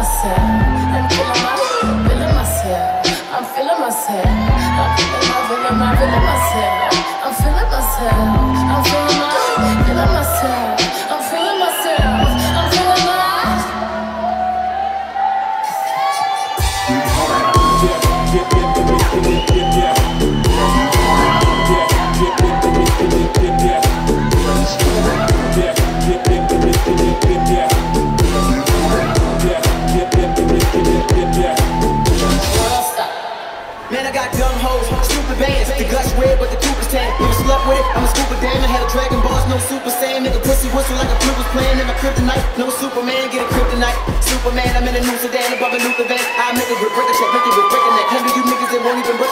myself. I'm feeling myself. I'm feeling myself. I'm feeling my, feeling my, feeling myself. Man, I got dumb hoes, stupid bands. The guts red, but the Cooper's is tan. Never slept with it, I'm a scuba damn. I had a dragon boss, no super saiyan. Nigga pussy whistle like a flute was playing in my kryptonite. No Superman, get a kryptonite. Superman, I'm in a new sedan above a new van. I make a brick, brick, a check, bricky, brick, brick, and that. Handle you niggas that won't even break